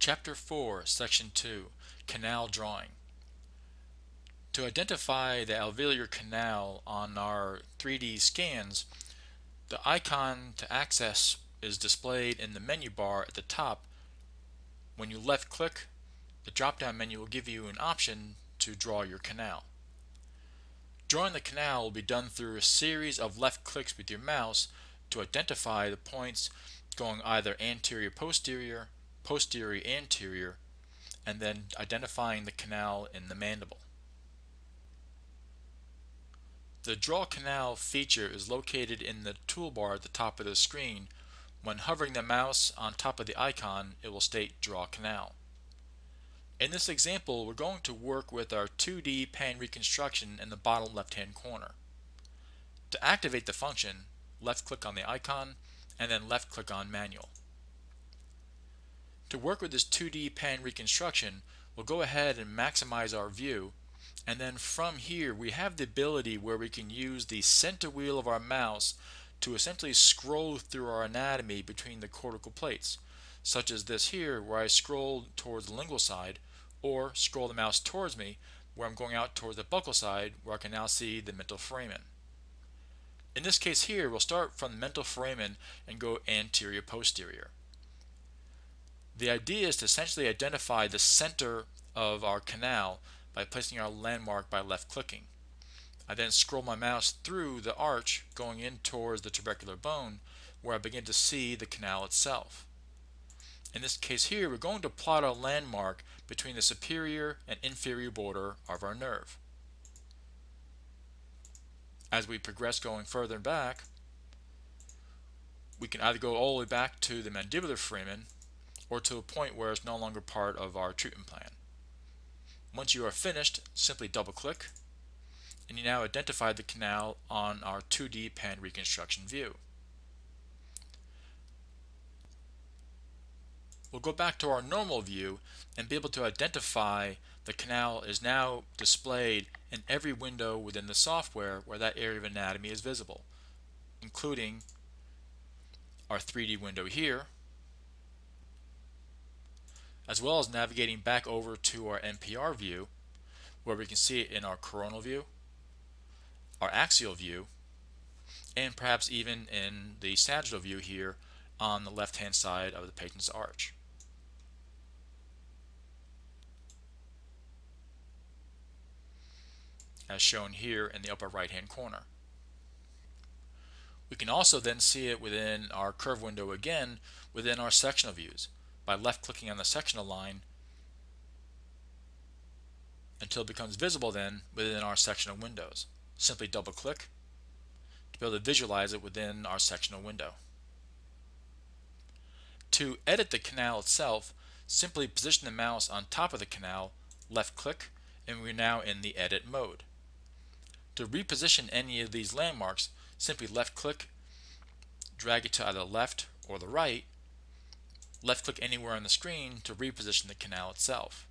Chapter 4, Section 2 Canal Drawing. To identify the alveolar canal on our 3D scans, the icon to access is displayed in the menu bar at the top. When you left click, the drop-down menu will give you an option to draw your canal. Drawing the canal will be done through a series of left clicks with your mouse to identify the points going either anterior posterior, anterior, and then identifying the canal in the mandible. The Draw Canal feature is located in the toolbar at the top of the screen. When hovering the mouse on top of the icon, it will state Draw Canal. In this example, we're going to work with our 2D pan reconstruction in the bottom left-hand corner. To activate the function, left-click on the icon, and then left-click on Manual. To work with this 2D pan reconstruction, we'll go ahead and maximize our view and then from here we have the ability where we can use the center wheel of our mouse to essentially scroll through our anatomy between the cortical plates such as this here where I scroll towards the lingual side or scroll the mouse towards me where I'm going out towards the buccal side where I can now see the mental foramen. In this case here we'll start from the mental foramen and go anterior posterior. The idea is to essentially identify the center of our canal by placing our landmark by left clicking. I then scroll my mouse through the arch going in towards the trabecular bone where I begin to see the canal itself. In this case here we're going to plot a landmark between the superior and inferior border of our nerve. As we progress going further back we can either go all the way back to the mandibular foramen or to a point where it's no longer part of our treatment plan. Once you are finished, simply double click and you now identify the canal on our 2D pan reconstruction view. We'll go back to our normal view and be able to identify the canal is now displayed in every window within the software where that area of anatomy is visible, including our 3D window here, as well as navigating back over to our MPR view where we can see it in our coronal view, our axial view, and perhaps even in the sagittal view here on the left hand side of the patient's arch. as shown here in the upper right hand corner. We can also then see it within our curve window again within our sectional views by left clicking on the sectional line until it becomes visible then within our sectional windows. Simply double click to be able to visualize it within our sectional window. To edit the canal itself, simply position the mouse on top of the canal, left click, and we're now in the edit mode. To reposition any of these landmarks, simply left click, drag it to either the left or the right, left click anywhere on the screen to reposition the canal itself.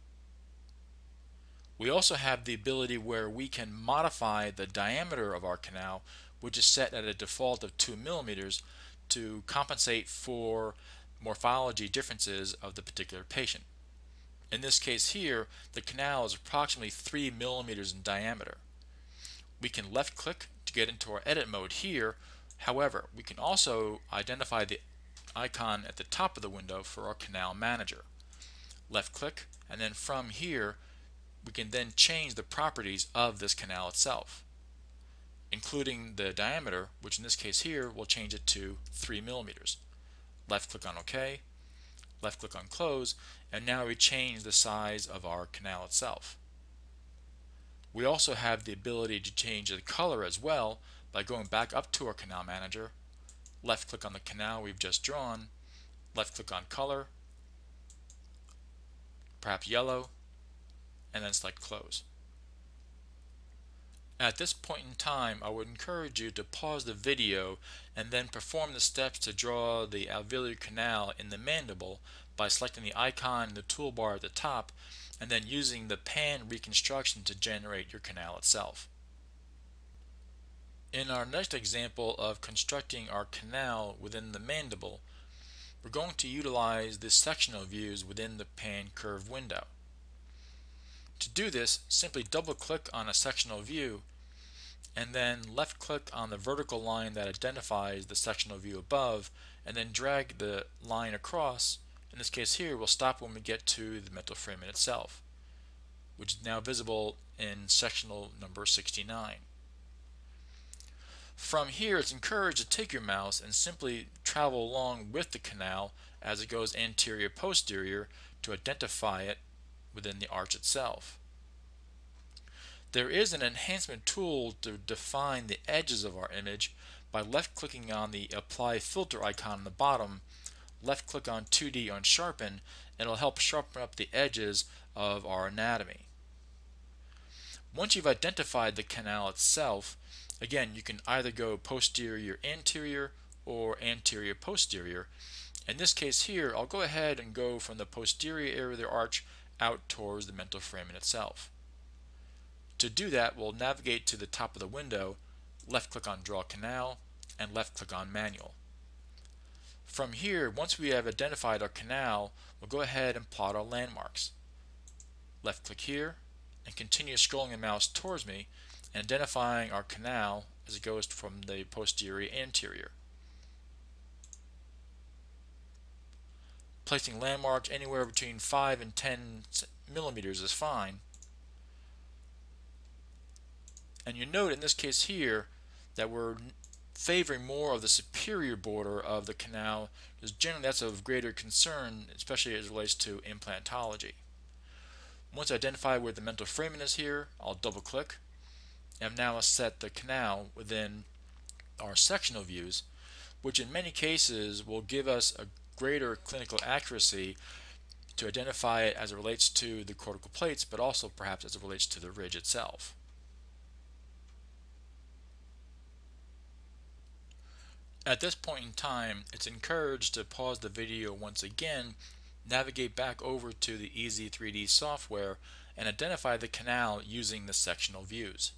We also have the ability where we can modify the diameter of our canal which is set at a default of 2 millimeters to compensate for morphology differences of the particular patient. In this case here, the canal is approximately 3 millimeters in diameter. We can left click to get into our edit mode here. However, we can also identify the icon at the top of the window for our canal manager. Left click and then from here we can then change the properties of this canal itself including the diameter which in this case here we'll change it to 3 millimeters. Left click on OK, left click on close and now we change the size of our canal itself. We also have the ability to change the color as well by going back up to our canal manager left click on the canal we've just drawn, left click on color, perhaps yellow, and then select close. At this point in time, I would encourage you to pause the video and then perform the steps to draw the alveolar canal in the mandible by selecting the icon in the toolbar at the top and then using the pan reconstruction to generate your canal itself. In our next example of constructing our canal within the mandible, we're going to utilize the sectional views within the pan curve window. To do this, simply double click on a sectional view and then left click on the vertical line that identifies the sectional view above and then drag the line across. In this case here, we'll stop when we get to the mental foramen itself, which is now visible in sectional number 69. From here, it's encouraged to take your mouse and simply travel along with the canal as it goes anterior posterior to identify it within the arch itself. There is an enhancement tool to define the edges of our image by left clicking on the apply filter icon on the bottom left click on 2D on sharpen and it'll help sharpen up the edges of our anatomy. Once you've identified the canal itself again you can either go posterior anterior or anterior posterior in this case here I'll go ahead and go from the posterior area of the arch out towards the mental foramen itself. To do that, we'll navigate to the top of the window, left click on Draw Canal, and left click on Manual. From here, once we have identified our canal, we'll go ahead and plot our landmarks. Left click here, and continue scrolling the mouse towards me, and identifying our canal as it goes from the posterior anterior. Placing landmarks anywhere between 5 and 10 millimeters is fine. And you note in this case here that we're favoring more of the superior border of the canal because generally that's of greater concern, especially as it relates to implantology. Once I identify where the mental foramen is here, I'll double click and now set the canal within our sectional views, which in many cases will give us a greater clinical accuracy to identify it as it relates to the cortical plates, but also perhaps as it relates to the ridge itself. At this point in time, it's encouraged to pause the video once again, navigate back over to the Ez3D software, and identify the canal using the sectional views.